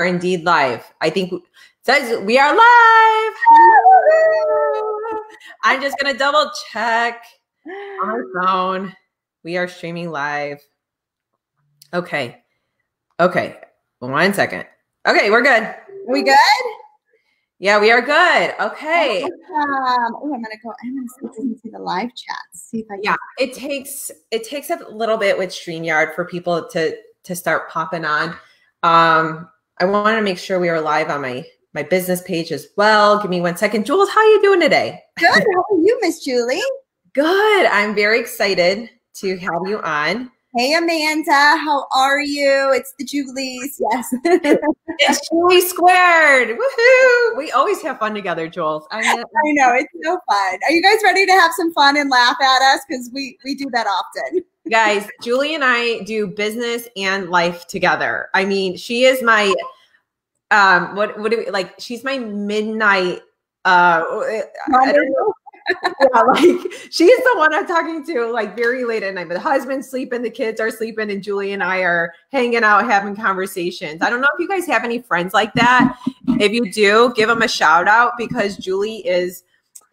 indeed live. I think says we are live. I'm just gonna double check on my phone. We are streaming live. Okay. Okay. One second. Okay, we're good. We good? Yeah, we are good. Okay. Um, oh, I'm gonna go. I'm gonna see the live chat. See if I. Can. Yeah, it takes it takes a little bit with Streamyard for people to to start popping on. Um, I want to make sure we are live on my my business page as well. Give me one second, Jules. How are you doing today? Good. How are you, Miss Julie? Good. I'm very excited to have you on. Hey Amanda, how are you? It's the Julies. Yes. it's Julie squared. Woohoo! We always have fun together, Jules. I, mean, I know it's so fun. Are you guys ready to have some fun and laugh at us? Because we we do that often. Guys, Julie and I do business and life together. I mean, she is my um what what do we like she's my midnight uh I don't know yeah, like she's the one I'm talking to like very late at night. But the husband's sleeping, the kids are sleeping, and Julie and I are hanging out having conversations. I don't know if you guys have any friends like that. If you do, give them a shout out because Julie is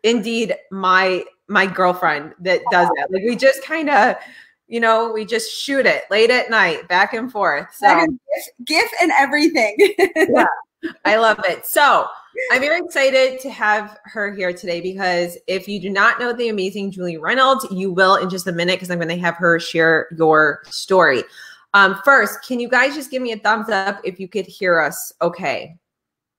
indeed my my girlfriend that does that. Like we just kind of you know, we just shoot it late at night, back and forth. So GIF and everything. yeah, I love it. So I'm very excited to have her here today because if you do not know the amazing Julie Reynolds, you will in just a minute because I'm going to have her share your story. Um, first, can you guys just give me a thumbs up if you could hear us? Okay.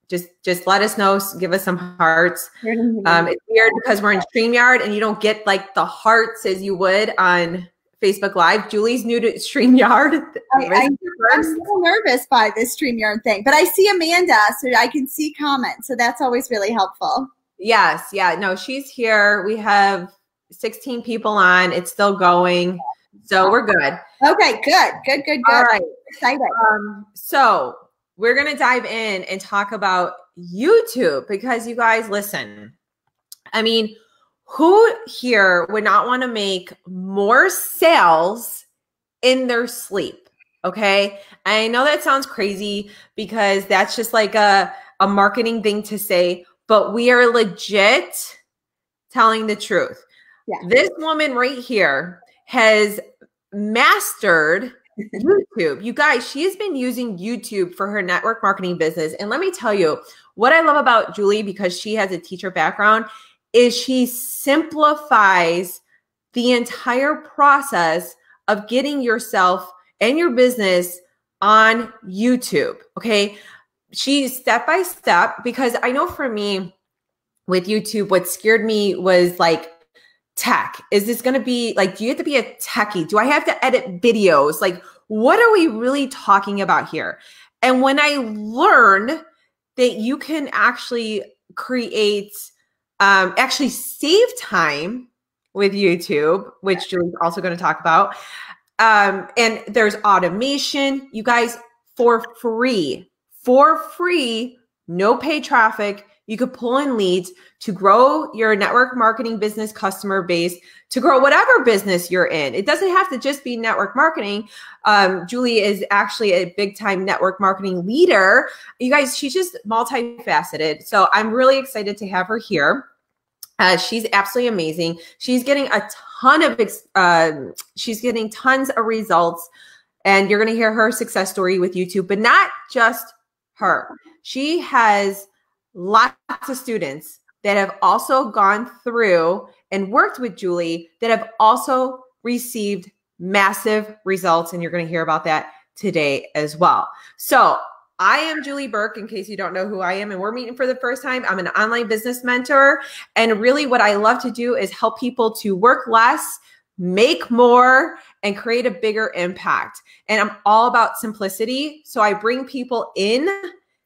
Just, just let us know. Give us some hearts. Um, it's weird because we're in StreamYard and you don't get like the hearts as you would on Facebook Live. Julie's new to StreamYard. I, am a little nervous by this StreamYard thing, but I see Amanda, so I can see comments. So that's always really helpful. Yes. Yeah. No, she's here. We have 16 people on. It's still going. So we're good. Okay, good. Good, good, good. All right. Excited. Um, so we're going to dive in and talk about YouTube because you guys listen. I mean, who here would not want to make more sales in their sleep? Okay. I know that sounds crazy because that's just like a, a marketing thing to say, but we are legit telling the truth. Yeah. This woman right here has mastered YouTube. You guys, she has been using YouTube for her network marketing business. And let me tell you what I love about Julie because she has a teacher background is she simplifies the entire process of getting yourself and your business on YouTube. Okay. She's step by step because I know for me with YouTube, what scared me was like tech. Is this going to be like, do you have to be a techie? Do I have to edit videos? Like, what are we really talking about here? And when I learned that you can actually create um, actually save time with YouTube, which Julie's also going to talk about. Um, and there's automation, you guys, for free, for free, no pay traffic. You could pull in leads to grow your network marketing business customer base, to grow whatever business you're in. It doesn't have to just be network marketing. Um, Julie is actually a big time network marketing leader. You guys, she's just multifaceted. So I'm really excited to have her here. Uh, she's absolutely amazing. She's getting a ton of, uh, she's getting tons of results, and you're going to hear her success story with YouTube, but not just her. She has lots of students that have also gone through and worked with Julie that have also received massive results, and you're going to hear about that today as well. So I am Julie Burke, in case you don't know who I am, and we're meeting for the first time. I'm an online business mentor. And really, what I love to do is help people to work less, make more, and create a bigger impact. And I'm all about simplicity. So I bring people in.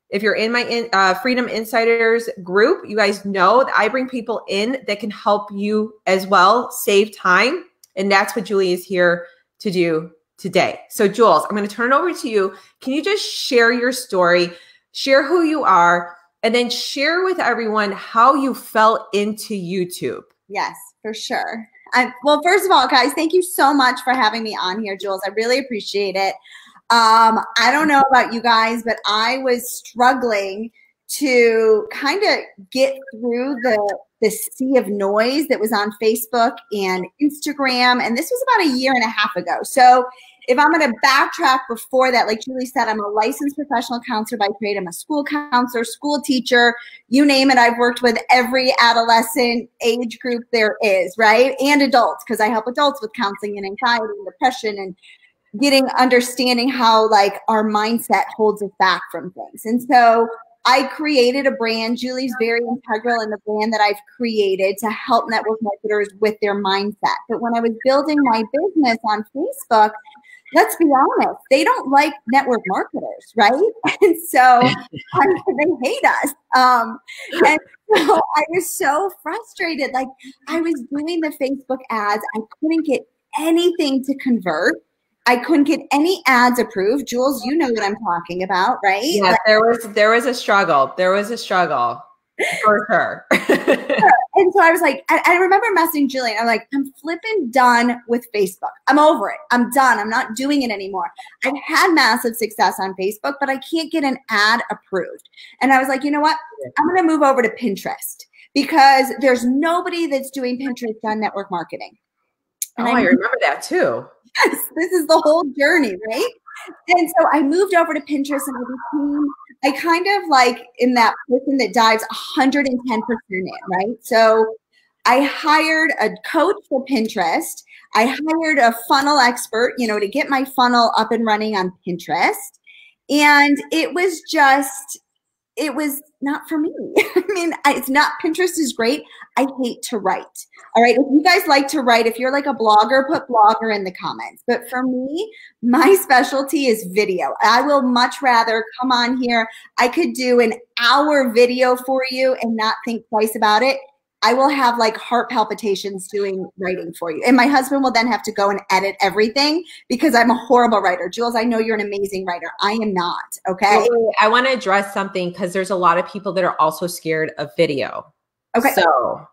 If you're in my in, uh, Freedom Insiders group, you guys know that I bring people in that can help you as well save time. And that's what Julie is here to do today. So, Jules, I'm going to turn it over to you. Can you just share your story, share who you are, and then share with everyone how you fell into YouTube? Yes, for sure. I, well, first of all, guys, thank you so much for having me on here, Jules. I really appreciate it. Um, I don't know about you guys, but I was struggling to kind of get through the the sea of noise that was on Facebook and Instagram. And this was about a year and a half ago. So if I'm going to backtrack before that, like Julie said, I'm a licensed professional counselor by trade. I'm a school counselor, school teacher, you name it. I've worked with every adolescent age group there is, right? And adults, because I help adults with counseling and anxiety and depression and getting understanding how like our mindset holds us back from things. And so I created a brand. Julie's very integral in the brand that I've created to help network marketers with their mindset. But when I was building my business on Facebook, let's be honest, they don't like network marketers, right? And so they hate us. Um, and so I was so frustrated. Like I was doing the Facebook ads, I couldn't get anything to convert. I couldn't get any ads approved. Jules, you know what I'm talking about, right? Yeah, like, there was there was a struggle. There was a struggle for sure. and so I was like, I, I remember messaging Jillian. I'm like, I'm flipping done with Facebook. I'm over it. I'm done. I'm not doing it anymore. I've had massive success on Facebook, but I can't get an ad approved. And I was like, you know what? I'm going to move over to Pinterest because there's nobody that's doing Pinterest on network marketing. And oh, I, I remember that too yes, this is the whole journey, right? And so I moved over to Pinterest and I became, I kind of like in that person that dives 110% in, right? So I hired a coach for Pinterest. I hired a funnel expert, you know, to get my funnel up and running on Pinterest. And it was just, it was not for me. I mean, it's not, Pinterest is great. I hate to write. All right. If you guys like to write, if you're like a blogger, put blogger in the comments. But for me, my specialty is video. I will much rather come on here. I could do an hour video for you and not think twice about it I will have like heart palpitations doing writing for you. And my husband will then have to go and edit everything because I'm a horrible writer. Jules, I know you're an amazing writer. I am not. Okay. I want to address something because there's a lot of people that are also scared of video. Okay. So,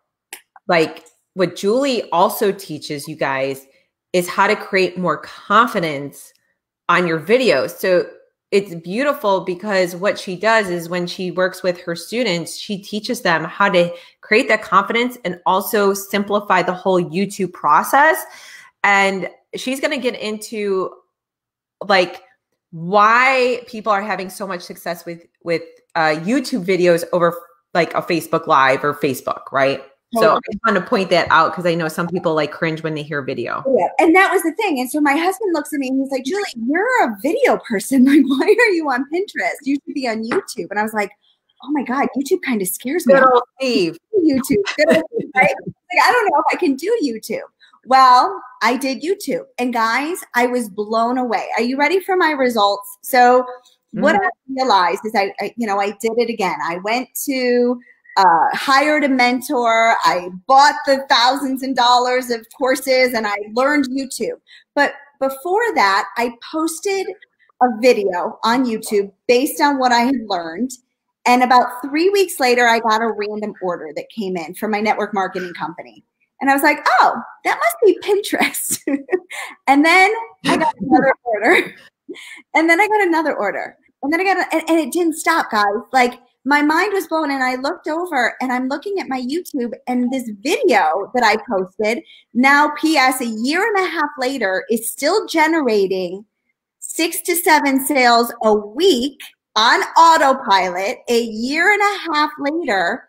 like, what Julie also teaches you guys is how to create more confidence on your videos. So, it's beautiful because what she does is when she works with her students, she teaches them how to create that confidence and also simplify the whole YouTube process. And she's going to get into like why people are having so much success with with uh, YouTube videos over like a Facebook Live or Facebook, right? So I just want to point that out because I know some people like cringe when they hear video. Yeah, and that was the thing. And so my husband looks at me and he's like, "Julie, you're a video person. Like, why are you on Pinterest? You should be on YouTube." And I was like, "Oh my god, YouTube kind of scares me." Good old Steve. YouTube. Good old Steve, right? like, I don't know if I can do YouTube. Well, I did YouTube, and guys, I was blown away. Are you ready for my results? So, what mm-hmm. I realized is, I, I, you know, I did it again. I went to uh, hired a mentor. I bought the thousands and dollars of courses and I learned YouTube. But before that, I posted a video on YouTube based on what I had learned. And about three weeks later, I got a random order that came in from my network marketing company. And I was like, oh, that must be Pinterest. and then I got another order. And then I got another order. And then I got, a, and, and it didn't stop, guys. Like, my mind was blown and I looked over and I'm looking at my YouTube and this video that I posted now PS a year and a half later is still generating 6 to 7 sales a week on autopilot a year and a half later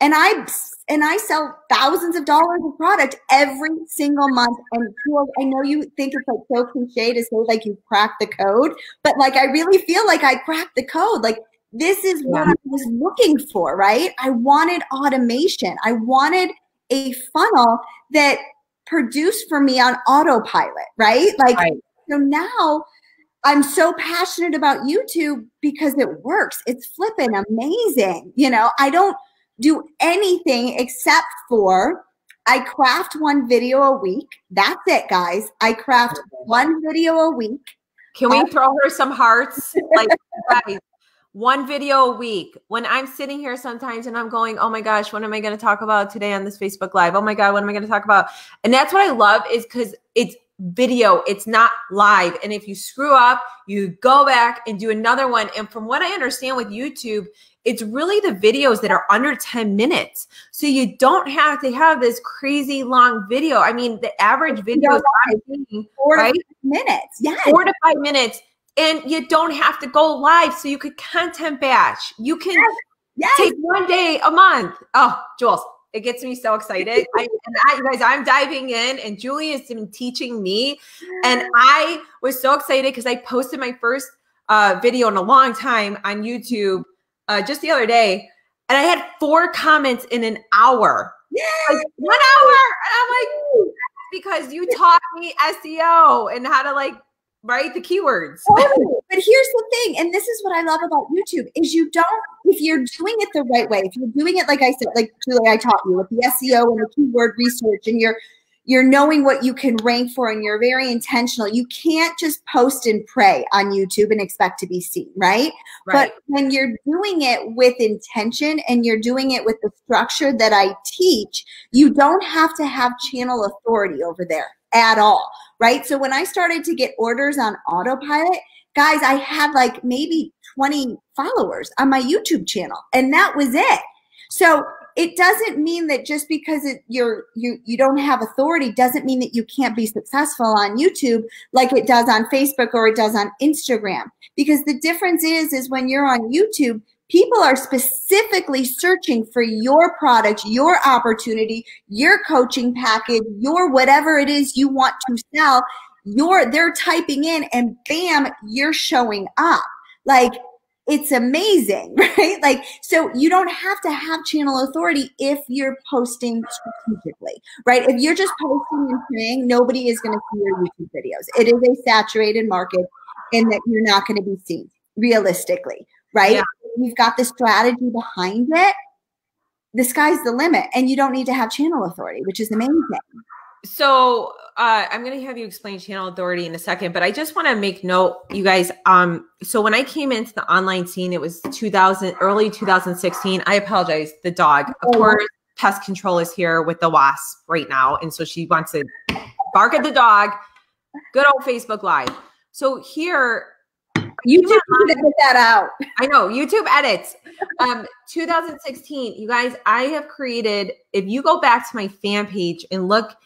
and I and I sell thousands of dollars of product every single month. And I know you think it's like so cliche to say like you cracked the code, but like I really feel like I cracked the code. Like this is what yeah. I was looking for, right? I wanted automation. I wanted a funnel that produced for me on autopilot, right? Like, right. so now I'm so passionate about YouTube because it works. It's flipping amazing. You know, I don't do anything except for I craft one video a week. That's it, guys. I craft one video a week. Can we um, throw her some hearts? Like, guys, one video a week. When I'm sitting here sometimes and I'm going, oh my gosh, what am I going to talk about today on this Facebook Live? Oh my God, what am I going to talk about? And that's what I love is because it's video. It's not live. And if you screw up, you go back and do another one. And from what I understand with YouTube, it's really the videos that are under 10 minutes. So you don't have to have this crazy long video. I mean, the average video is four right? minutes. Yeah. Four to five minutes. And you don't have to go live. So you could content batch. You can yes. Yes. take one day a month. Oh, Jules, it gets me so excited. I, and I, you guys, I'm diving in, and Julie has been teaching me. And I was so excited because I posted my first uh, video in a long time on YouTube uh, just the other day, and I had four comments in an hour. Yeah, like one hour. And I'm like, because you taught me SEO and how to like write the keywords. Oh, but here's the thing, and this is what I love about YouTube is you don't if you're doing it the right way, if you're doing it like I said, like Julie, I taught you with the SEO and the keyword research, and you're you're knowing what you can rank for and you're very intentional. You can't just post and pray on YouTube and expect to be seen, right? right? But when you're doing it with intention and you're doing it with the structure that I teach, you don't have to have channel authority over there at all, right? So when I started to get orders on autopilot, guys, I had like maybe 20 followers on my YouTube channel and that was it. So it doesn't mean that just because it, you're you you don't have authority doesn't mean that you can't be successful on YouTube like it does on Facebook or it does on Instagram. Because the difference is is when you're on YouTube, people are specifically searching for your product, your opportunity, your coaching package, your whatever it is you want to sell. You're they're typing in and bam, you're showing up. Like it's amazing, right? Like, so you don't have to have channel authority if you're posting strategically, right? If you're just posting and saying nobody is going to see your YouTube videos. It is a saturated market and that you're not going to be seen realistically, right? Yeah. You've got the strategy behind it. The sky's the limit, and you don't need to have channel authority, which is amazing. So uh, I'm going to have you explain channel authority in a second, but I just want to make note, you guys. Um, so when I came into the online scene, it was 2000, early 2016. I apologize. The dog, of oh. course, pest control is here with the wasp right now, and so she wants to bark at the dog. Good old Facebook Live. So here, YouTube edit that out. I know YouTube edits. Um, 2016, you guys, I have created. If you go back to my fan page and look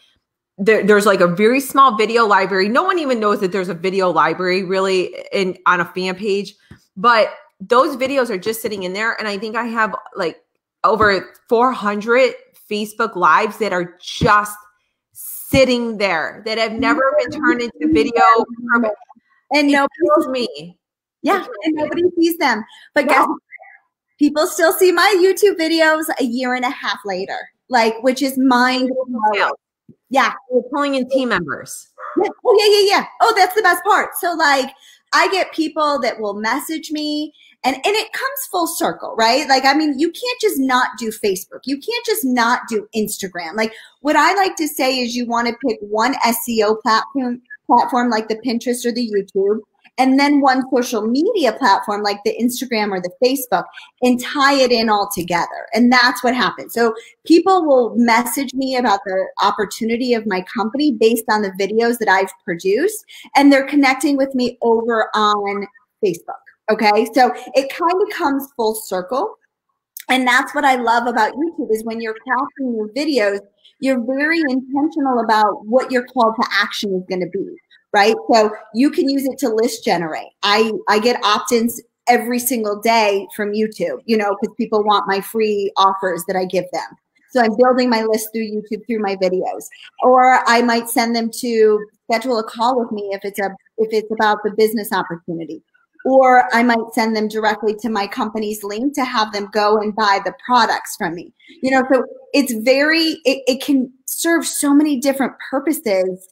there, there's like a very small video library. No one even knows that there's a video library really in on a fan page, but those videos are just sitting in there. And I think I have like over 400 Facebook lives that are just sitting there that have never been turned into video. And nobody me. Yeah, and nobody sees them. But guess people still see my YouTube videos a year and a half later, like which is mind blowing. Yeah. We're pulling in team members. Yeah. Oh, yeah, yeah, yeah. Oh, that's the best part. So, like, I get people that will message me and, and it comes full circle, right? Like, I mean, you can't just not do Facebook. You can't just not do Instagram. Like, what I like to say is you want to pick one SEO platform, platform like the Pinterest or the YouTube and then one social media platform like the Instagram or the Facebook and tie it in all together. And that's what happens. So people will message me about the opportunity of my company based on the videos that I've produced, and they're connecting with me over on Facebook. Okay. So it kind of comes full circle. And that's what I love about YouTube is when you're crafting your videos, you're very intentional about what your call to action is going to be right? So you can use it to list generate. I, I get opt-ins every single day from YouTube, you know, because people want my free offers that I give them. So I'm building my list through YouTube through my videos. Or I might send them to schedule a call with me if it's a if it's about the business opportunity. Or I might send them directly to my company's link to have them go and buy the products from me. You know, so it's very it, it can serve so many different purposes.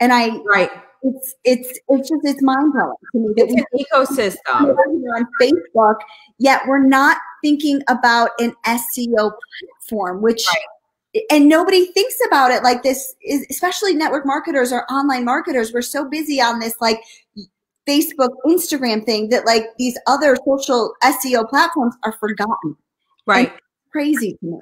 And I right it's it's it's just it's mind blowing to me that it's an ecosystem on Facebook, yet we're not thinking about an SEO platform, which right. and nobody thinks about it like this is especially network marketers or online marketers. We're so busy on this like Facebook, Instagram thing that like these other social SEO platforms are forgotten. Right. crazy to me.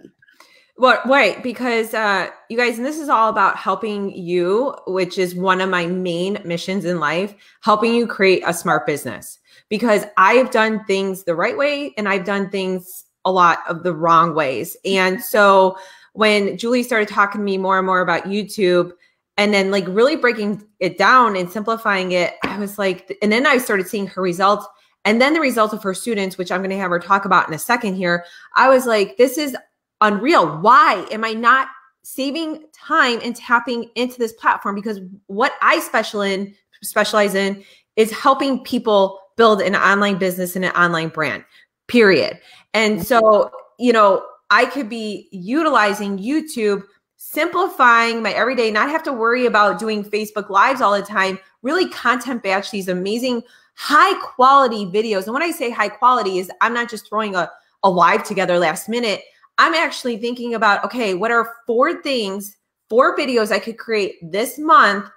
Well, right, because uh, you guys, and this is all about helping you, which is one of my main missions in life, helping you create a smart business. Because I've done things the right way and I've done things a lot of the wrong ways. And so when Julie started talking to me more and more about YouTube, and then like really breaking it down and simplifying it, I was like, and then I started seeing her results. And then the results of her students, which I'm going to have her talk about in a second here, I was like, this is unreal. Why am I not saving time and tapping into this platform? Because what I special in, specialize in is helping people build an online business and an online brand, period. And mm-hmm. so, you know, I could be utilizing YouTube, simplifying my everyday, not have to worry about doing Facebook Lives all the time, really content batch these amazing high quality videos. And when I say high quality is I'm not just throwing a, a live together last minute. I'm actually thinking about, okay, what are four things, four videos I could create this month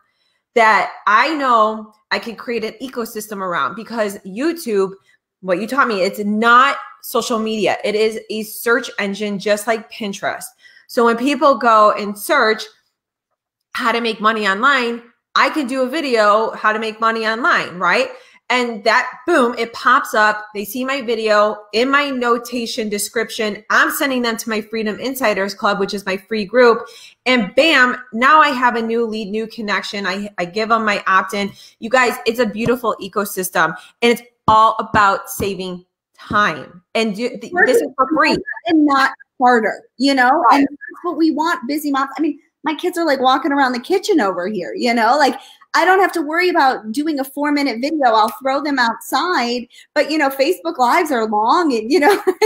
that I know I could create an ecosystem around because YouTube, what you taught me, it's not social media. It is a search engine just like Pinterest. So when people go and search how to make money online, I can do a video how to make money online, right? And that boom it pops up. They see my video in my notation description. I'm sending them to my freedom insiders club which is my free group. And bam now i have a new lead new connection. I, I give them my opt-in. You guys it's a beautiful ecosystem and it's all about saving time. And do, th- this is for free. And not harder you know? Right. and that's what we want busy moms. I mean my kids are like walking around the kitchen over here you know? Like I don't have to worry about doing a four minute video. I'll throw them outside. But you know, Facebook lives are long and you know,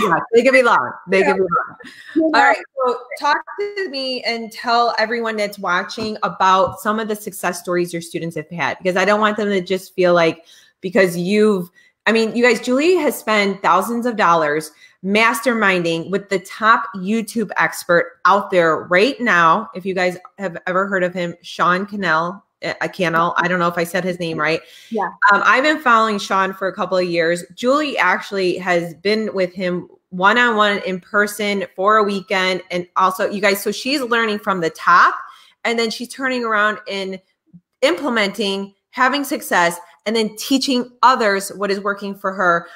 yeah, they can be long. They can be long. All right. So talk to me and tell everyone that's watching about some of the success stories your students have had because I don't want them to just feel like because you've I mean, you guys, Julie has spent thousands of dollars masterminding with the top YouTube expert out there right now. If you guys have ever heard of him, Sean Cannell, a uh, Cannell. I don't know if I said his name right. Yeah. Um, I've been following Sean for a couple of years. Julie actually has been with him one on one in person for a weekend. And also, you guys, so she's learning from the top and then she's turning around and implementing, having success, and then teaching others what is working for her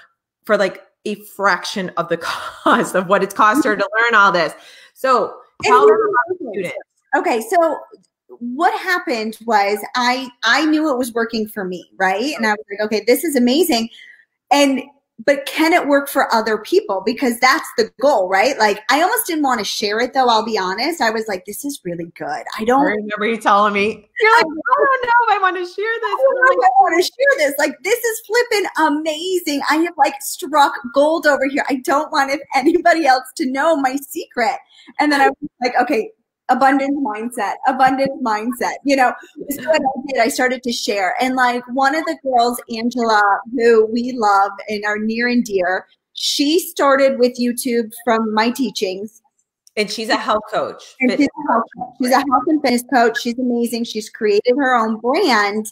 for like a fraction of the cost of what it's cost her to learn all this. So tell them about students. Okay, so what happened was I I knew it was working for me, right? And I was like, okay, this is amazing. And but can it work for other people? Because that's the goal, right? Like I almost didn't want to share it though, I'll be honest. I was like, this is really good. I don't I remember you telling me. You're like, I, I don't know if I want to share this. I don't know if I want to share this. Like this is flipping amazing. I have like struck gold over here. I don't want anybody else to know my secret. And then I was like, okay, abundance mindset, abundance mindset. You know, so what I did, I started to share. And like one of the girls, Angela, who we love and are near and dear, she started with YouTube from my teachings. And she's a health coach. She's a health, she's a health and fitness coach. She's amazing. She's created her own brand.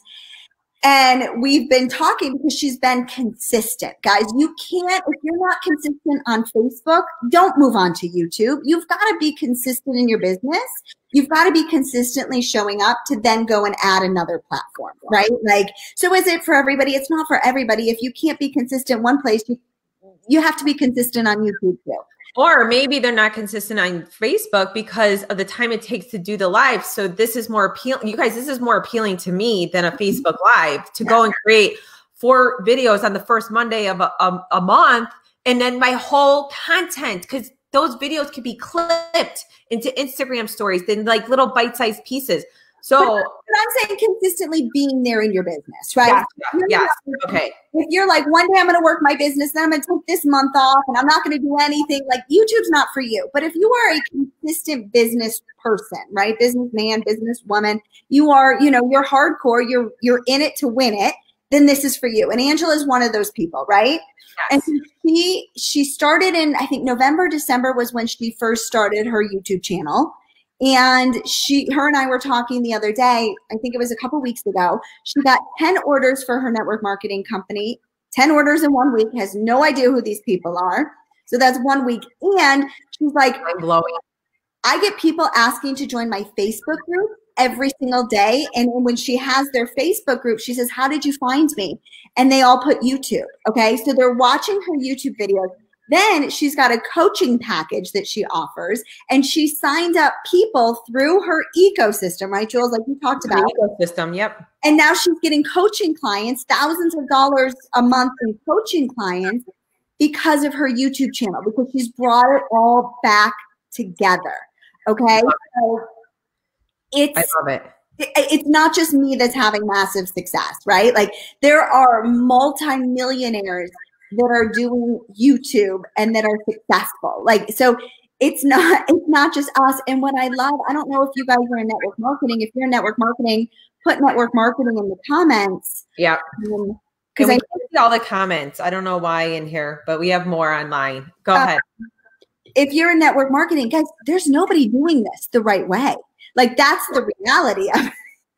And we've been talking because she's been consistent. Guys, you can't, if you're not consistent on Facebook, don't move on to YouTube. You've got to be consistent in your business. You've got to be consistently showing up to then go and add another platform, right? Like, so is it for everybody? It's not for everybody. If you can't be consistent one place, you, you have to be consistent on YouTube too. Or maybe they're not consistent on Facebook because of the time it takes to do the live. So this is more appealing. You guys, this is more appealing to me than a mm-hmm. Facebook live to go and create four videos on the first Monday of a, a, a month. And then my whole content, because those videos can be clipped into Instagram stories, then like little bite-sized pieces. So but, I'm saying consistently being there in your business, right? Yes. yes. Okay. If you're like, one day I'm going to work my business, then I'm going to take this month off and I'm not going to do anything, like YouTube's not for you. But if you are a consistent business person, right? Businessman, businesswoman, you are, you know, you're hardcore, you're, you're in it to win it, then this is for you. And Angela is one of those people, right? Yes. And she, she started in, I think November, December was when she first started her YouTube channel and she, her and I were talking the other day, I think it was a couple weeks ago. She got 10 orders for her network marketing company, 10 orders in one week, has no idea who these people are. So that's one week. And she's like, I'm blowing. I get people asking to join my Facebook group every single day. And when she has their Facebook group, she says, How did you find me? And they all put YouTube. Okay. So they're watching her YouTube videos. Then she's got a coaching package that she offers, and she signed up people through her ecosystem, right, Jules? Like you talked about. Ecosystem, yep. And now she's getting coaching clients, thousands of dollars a month in coaching clients because of her YouTube channel, because she's brought it all back together. Okay. So it's I love it. It's not just me that's having massive success, right? Like there are multimillionaires that are doing YouTube and that are successful. Like so it's not it's not just us. And what I love, I don't know if you guys are in network marketing. If you're in network marketing, put network marketing in the comments. Yeah. Because um, I see all the comments. I don't know why in here, but we have more online. Go uh, ahead. If you're in network marketing, guys, there's nobody doing this the right way. Like that's the reality of it.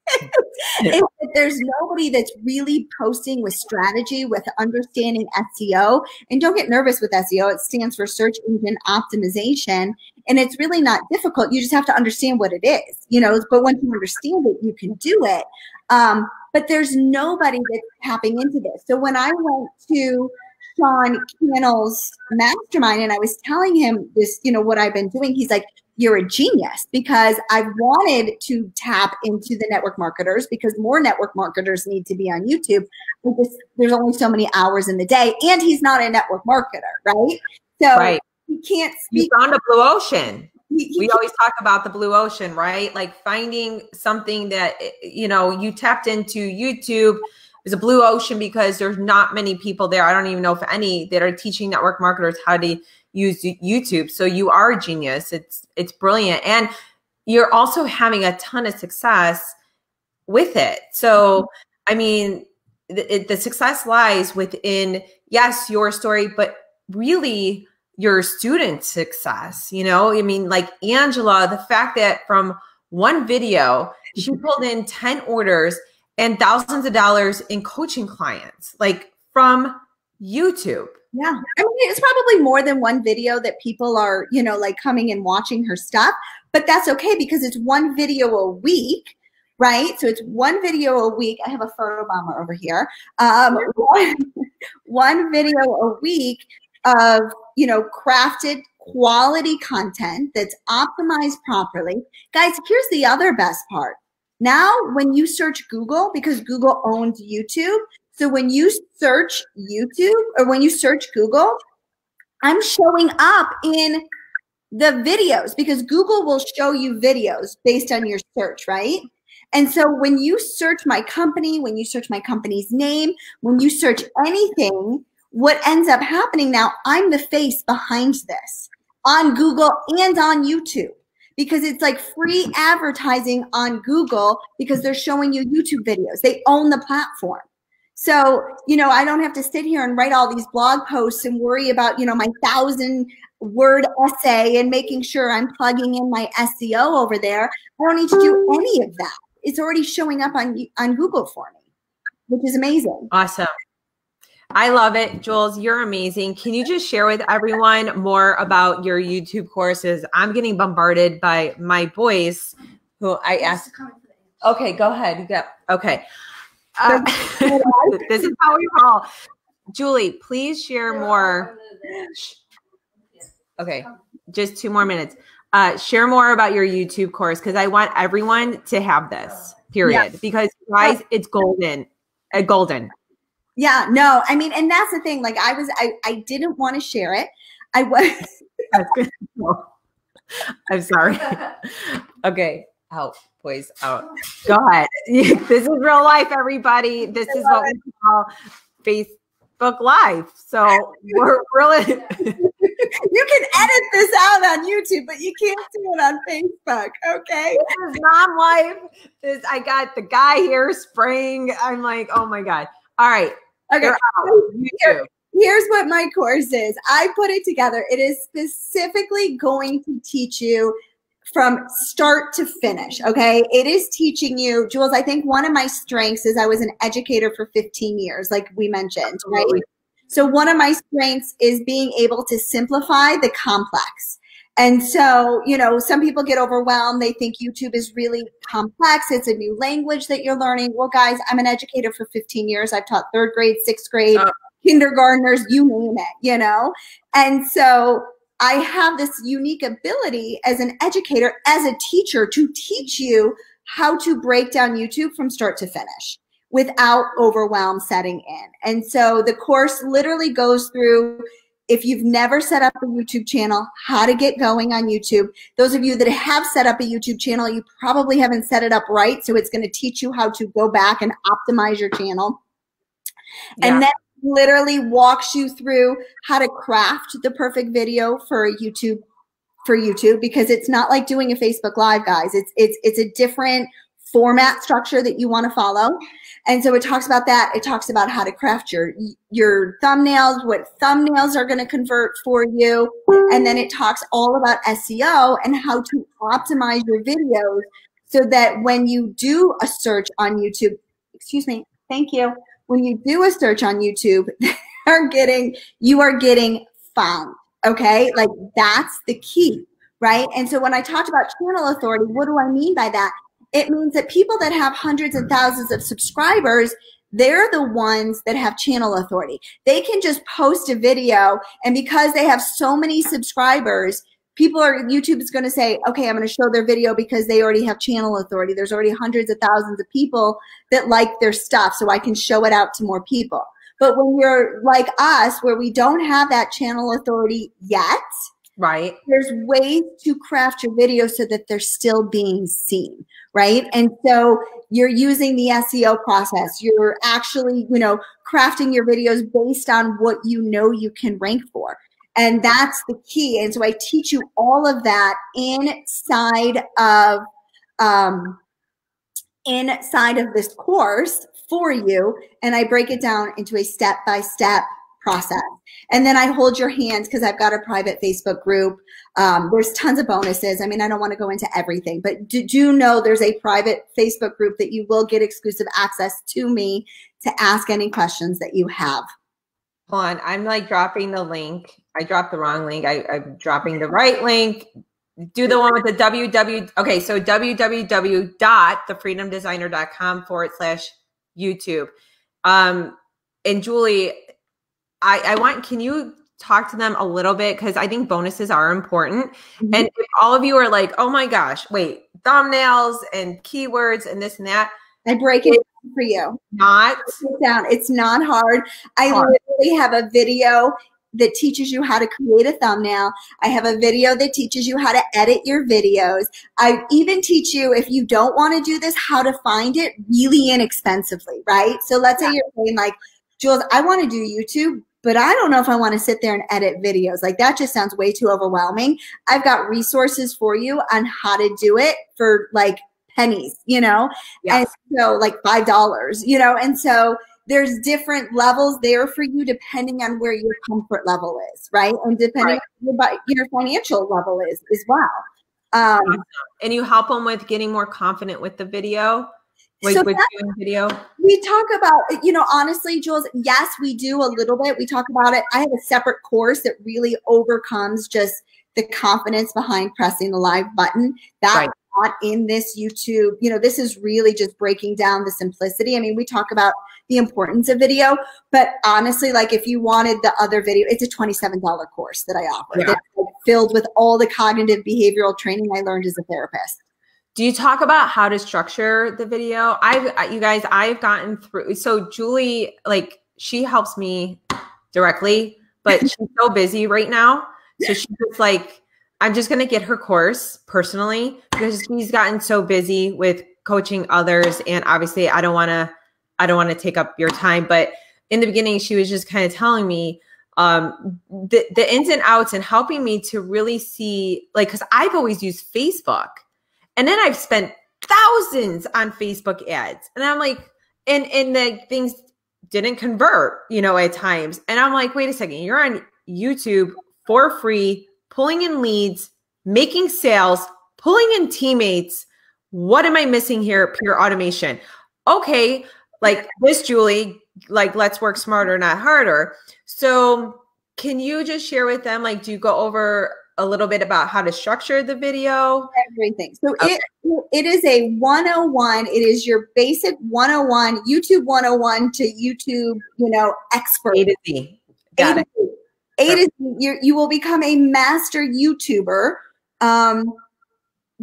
if there's nobody that's really posting with strategy, with understanding SEO, and don't get nervous with SEO, it stands for search engine optimization. And it's really not difficult. You just have to understand what it is, you know. But once you understand it, you can do it. Um, but there's nobody that's tapping into this. So when I went to Sean Cannell's mastermind and I was telling him this, you know, what I've been doing, he's like, you're a genius because I've wanted to tap into the network marketers because more network marketers need to be on YouTube. Because there's only so many hours in the day, and he's not a network marketer, right? So right. he can't speak. He's on the blue ocean. He, he we always talk about the blue ocean, right? Like finding something that you know you tapped into YouTube is a blue ocean because there's not many people there. I don't even know if any that are teaching network marketers how to use YouTube. So you are a genius. It's it's brilliant, and you're also having a ton of success with it. So. I mean, the, the success lies within yes your story, but really your student success. You know, I mean, like Angela, the fact that from one video she pulled in ten orders and thousands of dollars in coaching clients, like from YouTube. Yeah. I mean, it's probably more than one video that people are, you know, like coming and watching her stuff, but that's okay because it's one video a week, right? So it's one video a week. I have a photo bomber over here. Um, one, one video a week of, you know, crafted quality content that's optimized properly. Guys, here's the other best part. Now, when you search Google, because Google owns YouTube, so when you search YouTube or when you search Google, I'm showing up in the videos because Google will show you videos based on your search, right? And so when you search my company, when you search my company's name, when you search anything, what ends up happening now, I'm the face behind this on Google and on YouTube because it's like free advertising on Google because they're showing you YouTube videos. They own the platform. So, you know, I don't have to sit here and write all these blog posts and worry about, you know, my thousand word essay and making sure I'm plugging in my SEO over there. I don't need to do any of that. It's already showing up on on Google for me, which is amazing. Awesome. I love it. Jules, you're amazing. Can you just share with everyone more about your YouTube courses? I'm getting bombarded by my boys who I asked. Okay, go ahead. You got okay. Uh, this is how we roll. Julie, please share more. Okay, just two more minutes. Uh, share more about your YouTube course because I want everyone to have this. Period. Yeah. Because guys, it's golden. Uh, golden. Yeah. No. I mean, and that's the thing. Like, I was, I, I didn't want to share it. I was. I'm sorry. okay. Out, boys, out. Go ahead. this is real life, everybody. This is what we call Facebook Live. So we're really. you can edit this out on YouTube, but you can't do it on Facebook. Okay. This is non live. This I got the guy here spraying. I'm like, oh my god. All right. Okay. Here, here's what my course is. I put it together. It is specifically going to teach you from start to finish. Okay. It is teaching you, Jules. I think one of my strengths is I was an educator for 15 years, like we mentioned, right? So one of my strengths is being able to simplify the complex. And so, you know, some people get overwhelmed. They think YouTube is really complex. It's a new language that you're learning. Well, guys, I'm an educator for 15 years. I've taught third grade, sixth grade, uh, kindergartners, you name it, you know? And so I have this unique ability as an educator, as a teacher, to teach you how to break down YouTube from start to finish without overwhelm setting in. And so the course literally goes through if you've never set up a YouTube channel, how to get going on YouTube. Those of you that have set up a YouTube channel, you probably haven't set it up right. So it's going to teach you how to go back and optimize your channel. Yeah. And then literally walks you through how to craft the perfect video for YouTube for YouTube because it's not like doing a Facebook live guys. It's it's it's a different format structure that you want to follow. And so it talks about that. It talks about how to craft your your thumbnails, what thumbnails are going to convert for you, and then it talks all about SEO and how to optimize your videos so that when you do a search on YouTube, excuse me, thank you. When you do a search on YouTube, are getting you are getting found. Okay, like that's the key, right? And so when I talked about channel authority, what do I mean by that? It means that people that have hundreds and thousands of subscribers, they're the ones that have channel authority. They can just post a video, and because they have so many subscribers, people are YouTube is going to say, okay, I'm going to show their video because they already have channel authority. There's already hundreds of thousands of people that like their stuff, so I can show it out to more people. But when you're like us, where we don't have that channel authority yet, right? There's ways to craft your video so that they're still being seen right? And so you're using the SEO process. You're actually, you know, crafting your videos based on what you know you can rank for. And that's the key. And so I teach you all of that inside of um, inside of this course for you. And I break it down into a step-by-step process. And then I hold your hands because I've got a private Facebook group. Um, there's tons of bonuses. I mean, I don't want to go into everything, but do, do know there's a private Facebook group that you will get exclusive access to me to ask any questions that you have. Hold on. I'm like dropping the link. I dropped the wrong link. I, I'm dropping the right link. Do the one with the www. Okay, so www.thefreedomdesigner.com forward slash YouTube. Um, and Julie, I, I want, can you talk to them a little bit? Because I think bonuses are important. Mm-hmm. And if all of you are like, oh my gosh, wait, thumbnails and keywords and this and that. I break it for you. Not it down. It's not hard. I hard. literally have a video that teaches you how to create a thumbnail. I have a video that teaches you how to edit your videos. I even teach you, if you don't want to do this, how to find it really inexpensively, right? So let's yeah. say you're saying like, Jules, I want to do YouTube, but I don't know if I want to sit there and edit videos. Like that just sounds way too overwhelming. I've got resources for you on how to do it for like pennies, you know? And so like $5, you know? And so there's different levels there for you depending on where your comfort level is, right? And depending right. on your financial level is as well. Um, and you help them with getting more confident with the video so with doing video? We talk about, you know, honestly, Jules, yes, we do a little bit. We talk about it. I have a separate course that really overcomes just the confidence behind pressing the live button. That right. not in this YouTube. You know, this is really just breaking down the simplicity. I mean, we talk about the importance of video, but honestly, like if you wanted the other video, it's a $27 course that I offer yeah. that's filled with all the cognitive behavioral training I learned as a therapist. Do you talk about how to structure the video? I've, you guys, I've gotten through. So Julie, like, she helps me directly, but she's so busy right now. So she's just like, I'm just going to get her course personally because she's gotten so busy with coaching others. And obviously, I don't want to, I don't want to take up your time. But in the beginning, she was just kind of telling me um, the, the ins and outs and helping me to really see, like, because I've always used Facebook and then I've spent thousands on Facebook ads. And I'm like, and and the things didn't convert, you know, at times. And I'm like, wait a second, you're on YouTube for free, pulling in leads, making sales, pulling in teammates. What am I missing here? Pure automation. Okay, like this, Julie, like let's work smarter, not harder. So, can you just share with them like do you go over a little bit about how to structure the video? Everything. So okay. it it is a 101. It is your basic 101, YouTube 101 to YouTube, you know, expert. A to Z. Got a to Z. A to Z. You, you will become a master YouTuber. Um,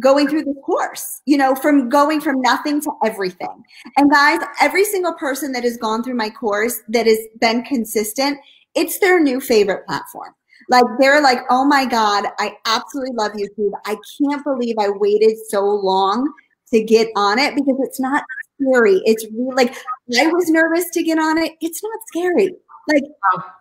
going through the course, you know, from going from nothing to everything. And guys, every single person that has gone through my course that has been consistent, it's their new favorite platform. Like they're like, oh my God, I absolutely love YouTube. I can't believe I waited so long to get on it because it's not scary. It's really like I was nervous to get on it. It's not scary. Like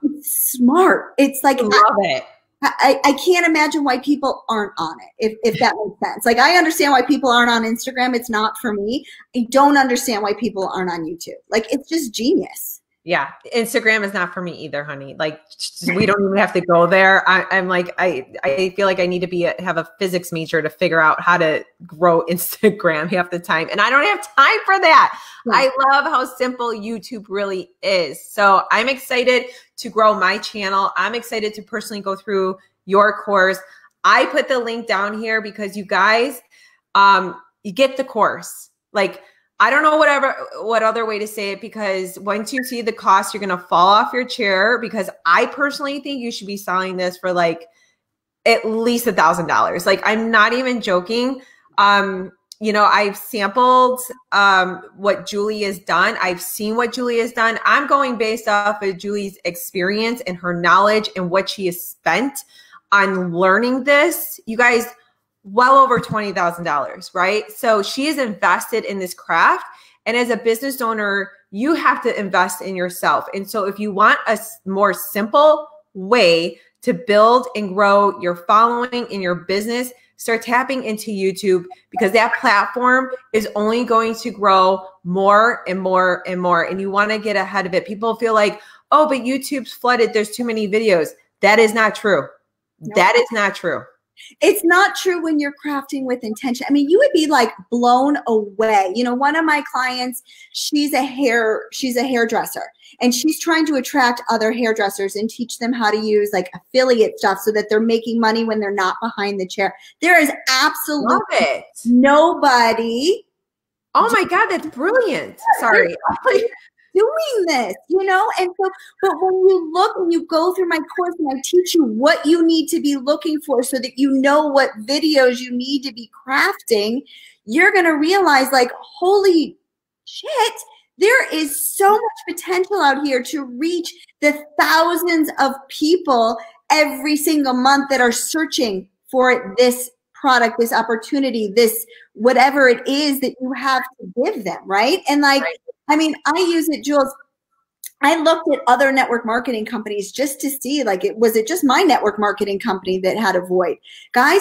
it's smart. It's like I love I, it. I, I can't imagine why people aren't on it, if, if that makes sense. Like, I understand why people aren't on Instagram. It's not for me. I don't understand why people aren't on YouTube. Like, it's just genius. Yeah, Instagram is not for me either, honey. Like we don't even have to go there. I, am like I I feel like I need to be a, have a physics major to figure out how to grow Instagram half the time, and I don't have time for that. Yeah. I love how simple YouTube really is. So I'm excited to grow my channel. I'm excited to personally go through your course. I put the link down here because you guys, um, you get the course like I don't know whatever what other way to say it because once you see the cost, you're gonna fall off your chair. Because I personally think you should be selling this for like at least a thousand dollars. Like I'm not even joking. Um, you know, I've sampled um, what Julie has done. I've seen what Julie has done. I'm going based off of Julie's experience and her knowledge and what she has spent on learning this. You guys, well over $20,000, right? So she is invested in this craft. And as a business owner, you have to invest in yourself. And so if you want a more simple way to build and grow your following in your business, start tapping into YouTube because that platform is only going to grow more and more and more. And you want to get ahead of it. People feel like, oh, but YouTube's flooded. There's too many videos. That is not true. That is not true. It's not true when you're crafting with intention. I mean, you would be like blown away. You know, one of my clients, she's a hair, she's a hairdresser and she's trying to attract other hairdressers and teach them how to use like affiliate stuff so that they're making money when they're not behind the chair. There is absolutely nobody. Oh my God, that's brilliant. Sorry doing this, you know? And so, but when you look and you go through my course and I teach you what you need to be looking for so that you know what videos you need to be crafting, you're going to realize, like, holy shit, there is so mm. much potential out here to reach the thousands of people every single month that are searching for this product, this opportunity, this whatever it is that you have to give them, right? And like, right. I mean, I use it, Jules. I looked at other network marketing companies just to see, like, it was it just my network marketing company that had a void, guys?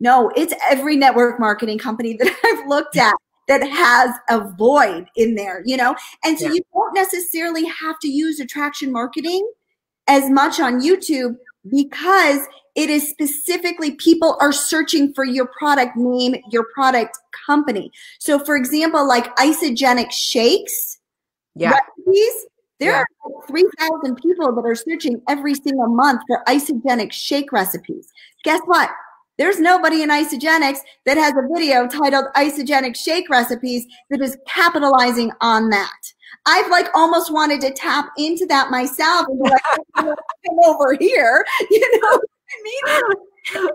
No, it's every network marketing company that I've looked at that has a void in there, you know. And so yeah. you don't necessarily have to use attraction marketing as much on YouTube because it is specifically people are searching for your product name, your product company. So, for example, like Isagenix shakes yeah. recipes, there yeah. are 3,000 people that are searching every single month for Isagenix shake recipes. Guess what? There's nobody in Isagenix that has a video titled Isagenix Shake Recipes that is capitalizing on that. I've like almost wanted to tap into that myself and be like, come over here, you know I mean?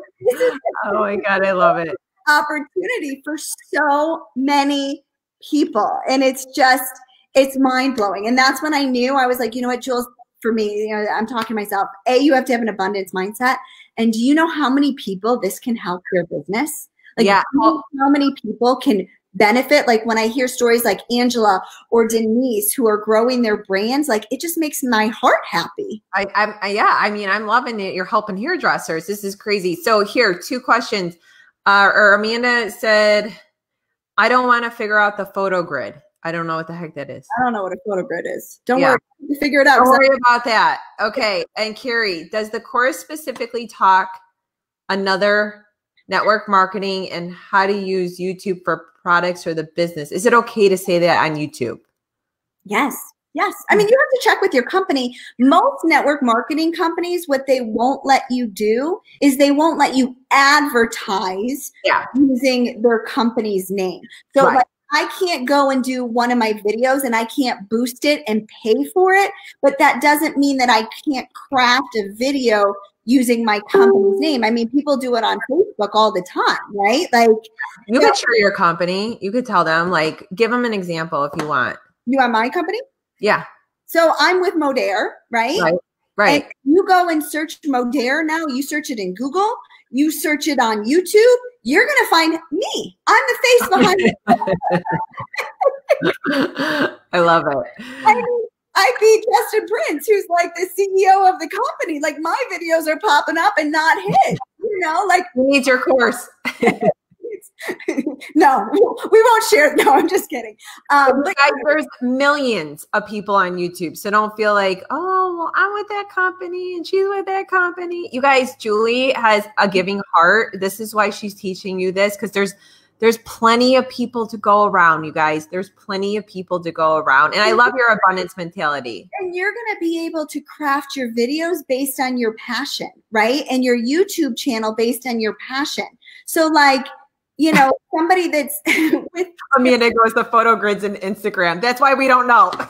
oh my God, I love it. Opportunity for so many people. And it's just, it's mind blowing. And that's when I knew I was like, you know what, Jules, for me, you know, I'm talking to myself. A, you have to have an abundance mindset. And do you know how many people this can help your business? Like, yeah. how, how many people can benefit. Like when I hear stories like Angela or Denise who are growing their brands, like it just makes my heart happy. I, I, yeah, I mean, I'm loving it. You're helping hairdressers. This is crazy. So here, two questions. Uh, or Amanda said, I don't want to figure out the photo grid. I don't know what the heck that is. I don't know what a photo grid is. Don't yeah. worry, figure it out. Don't worry about that. Okay. And Carrie, does the course specifically talk another network marketing and how to use YouTube for products or the business. Is it okay to say that on YouTube? Yes. Yes. I hmm. mean, you have to check with your company. Most network marketing companies, what they won't let you do is they won't let you advertise yeah. using their company's name. So, right. like, I can't go and do one of my videos and I can't boost it and pay for it, but that doesn't mean that I can't craft a video using my company's oh. name. I mean, people do it on Facebook all the time, right? Like you could share your company. You could tell them, like, give them an example if you want. You want my company? Yeah. So I'm with Modere, right? Right. Right. And you go and search Modere now. You search it in Google. You search it on YouTube. You're gonna find me. I'm the face behind it. I love it. I mean, I beat Justin Prince, who's like the CEO of the company. Like my videos are popping up and not his. You know, like he needs your course. no, we won't share. No, I'm just kidding. Um, but guys, there's millions of people on YouTube, so don't feel like, oh, well, I'm with that company and she's with that company. You guys, Julie has a giving heart. This is why she's teaching you this because there's there's plenty of people to go around, you guys. There's plenty of people to go around. And I love your abundance mentality. And you're going to be able to craft your videos based on your passion, right? And your YouTube channel based on your passion. So, like, you know, somebody that's with Amanda goes the photo grids and Instagram. That's why we don't know.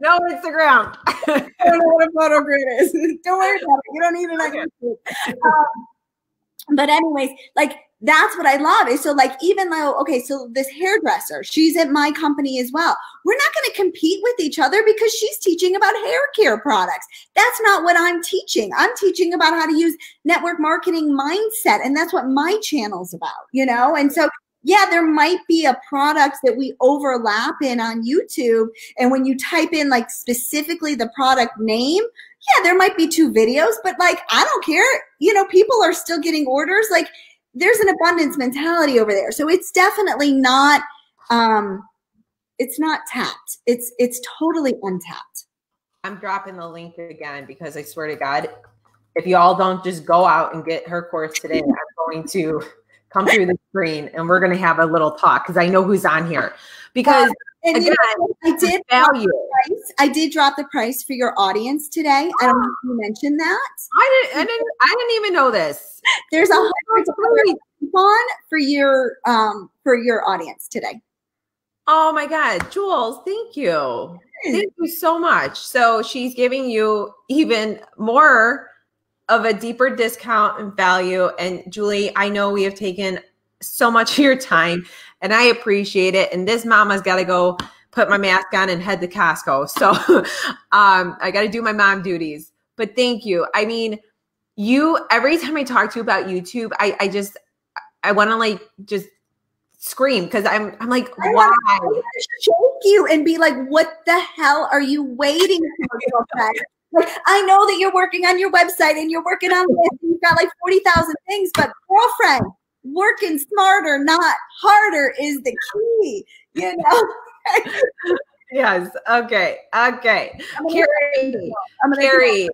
no Instagram. I don't know what a photo grid is. Don't worry about it. You don't need an um, but anyways, like that's what I love is so like even though okay, so this hairdresser, she's at my company as well. We're not going to compete with each other because she's teaching about hair care products. That's not what I'm teaching. I'm teaching about how to use network marketing mindset and that's what my channel's about, you know? And so yeah, there might be a product that we overlap in on YouTube. And when you type in like specifically the product name, yeah, there might be two videos, but like, I don't care. You know, people are still getting orders. Like, there's an abundance mentality over there. So it's definitely not, um, it's not tapped. It's, it's totally untapped. I'm dropping the link again because I swear to God, if you all don't just go out and get her course today, I'm going to come through the screen and we're going to have a little talk because I know who's on here. Because and Again, you know, I did value. Price. I did drop the price for your audience today. I don't know if you mentioned that. I didn't. I didn't. I didn't even know this. There's a hundred dollar coupon for your um for your audience today. Oh my God, Jules! Thank you. Thank you so much. So she's giving you even more of a deeper discount and value. And Julie, I know we have taken so much of your time and I appreciate it. And this mama's got to go put my mask on and head to Costco. So um, I got to do my mom duties. But thank you. I mean, you every time I talk to you about YouTube, I, I just I want to like just scream because I'm I'm like, I why? Shake you and be like, what the hell are you waiting for? like, I know that you're working on your website and you're working on this. And you've got like forty thousand things, but girlfriend, working smarter, not harder is the key, you know? yes. Okay. Okay. Carrie, Carrie,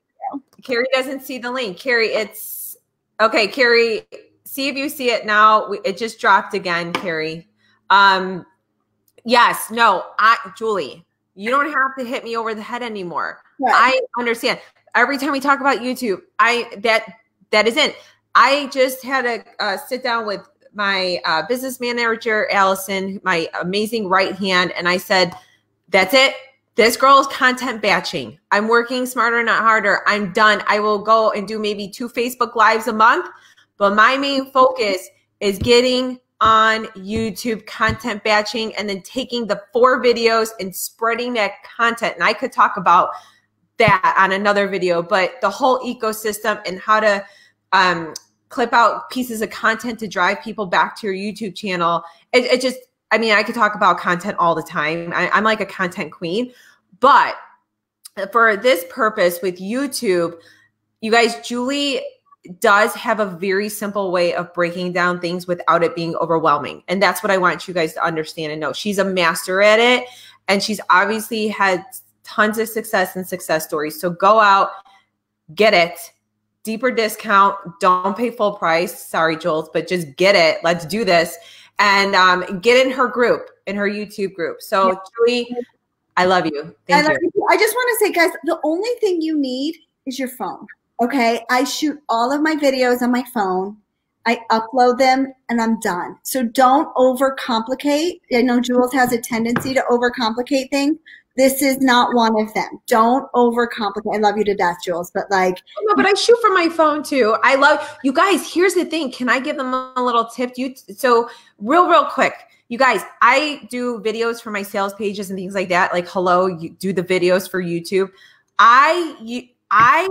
Carrie doesn't see the link. Carrie, it's okay. Carrie, see if you see it now. It just dropped again, Carrie. Um, yes, no, I, Julie, you don't have to hit me over the head anymore. Right. I understand. Every time we talk about YouTube, I that that is it. I just had a uh, sit down with my uh, business manager, Allison, my amazing right hand, and I said, That's it. This girl is content batching. I'm working smarter, not harder. I'm done. I will go and do maybe two Facebook Lives a month, but my main focus is getting on YouTube content batching and then taking the four videos and spreading that content. And I could talk about that on another video, but the whole ecosystem and how to um, clip out pieces of content to drive people back to your YouTube channel. It, it just, I mean, I could talk about content all the time. I, I'm like a content queen, but for this purpose with YouTube, you guys, Julie does have a very simple way of breaking down things without it being overwhelming. And that's what I want you guys to understand and know. She's a master at it. And she's obviously had tons of success and success stories. So go out, get it, deeper discount. Don't pay full price. Sorry, Jules, but just get it. Let's do this and um, get in her group. in her YouTube group. So yeah. Julie, I love you. Thank I love you. you. I just want to say, guys, the only thing you need is your phone. Okay. I shoot all of my videos on my phone. I upload them and I'm done. So don't overcomplicate. I know Jules has a tendency to overcomplicate things. This is not one of them. Don't overcomplicate. I love you to death, Jules, but like oh, no, but I shoot from my phone too. I love you guys. Here's the thing. Can I give them a little tip? You so real, real quick. You guys, I do videos for my sales pages and things like that. Like, hello, you do the videos for YouTube. I you I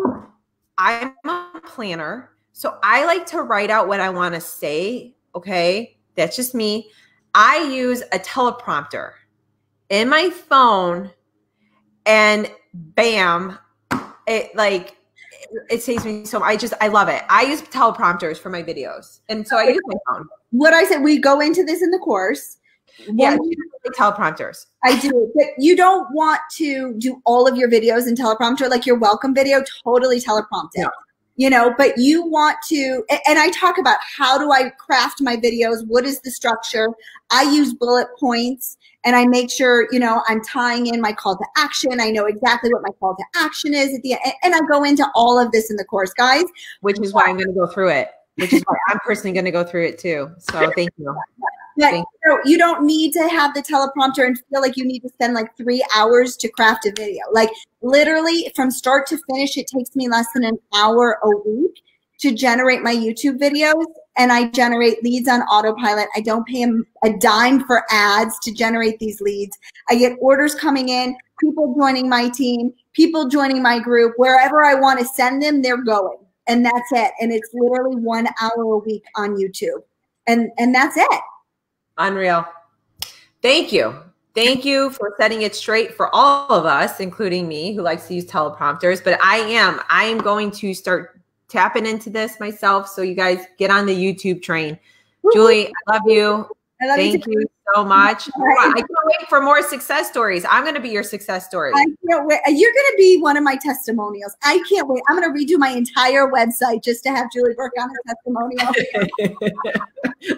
I'm a planner. So I like to write out what I want to say. Okay. That's just me. I use a teleprompter in my phone and bam, it like it saves me so much. I just I love it. I use teleprompters for my videos. And so I use my phone. What I said, we go into this in the course. Yeah, teleprompters. I do, but you don't want to do all of your videos in teleprompter, like your welcome video, totally teleprompted. No. You know, but you want to, and I talk about how do I craft my videos? What is the structure? I use bullet points and I make sure, you know, I'm tying in my call to action. I know exactly what my call to action is at the end. And I go into all of this in the course, guys. Which is why I'm going to go through it. Which is why I'm personally going to go through it too. So thank you. But you, know, you don't need to have the teleprompter and feel like you need to spend like three hours to craft a video. Like literally from start to finish, it takes me less than an hour a week to generate my YouTube videos and I generate leads on autopilot. I don't pay a dime for ads to generate these leads. I get orders coming in, people joining my team, people joining my group. Wherever I want to send them, they're going. And that's it. And it's literally one hour a week on YouTube. And and that's it. Unreal. Thank you. Thank you for setting it straight for all of us, including me, who likes to use teleprompters. But I am, I am going to start tapping into this myself. So you guys get on the YouTube train. Julie, I love you. I love Thank you, you so much. I can't wait for more success stories. I'm going to be your success story. I can't wait. You're going to be one of my testimonials. I can't wait. I'm going to redo my entire website just to have Julie work on a testimonial.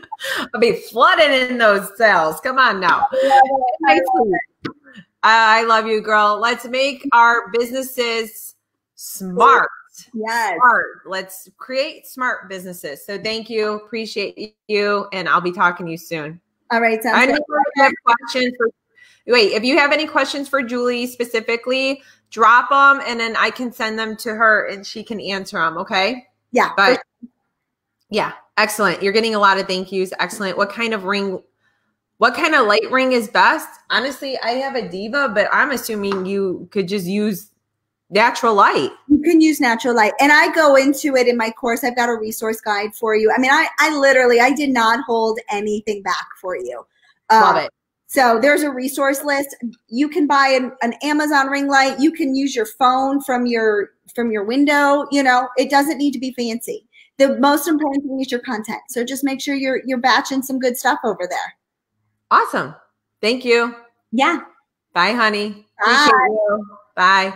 I'll be flooding in those cells. Come on now. I love you, girl. Let's make our businesses smart. Yes. Smart. Let's create smart businesses. So thank you. Appreciate you. And I'll be talking to you soon. All right. I know have questions for, wait, if you have any questions for Julie specifically, drop them and then I can send them to her and she can answer them. Okay. Yeah. But yeah, excellent. You're getting a lot of thank yous. Excellent. What kind of ring? What kind of light ring is best? Honestly, I have a diva, but I'm assuming you could just use natural light. You can use natural light. And I go into it in my course. I've got a resource guide for you. I mean, I, I literally, I did not hold anything back for you. Love uh, it. So there's a resource list. You can buy an, an Amazon ring light. You can use your phone from your from your window. You know, it doesn't need to be fancy. The most important thing is your content. So just make sure you're you're batching some good stuff over there. Awesome. Thank you. Yeah. Bye, honey. Bye. Bye.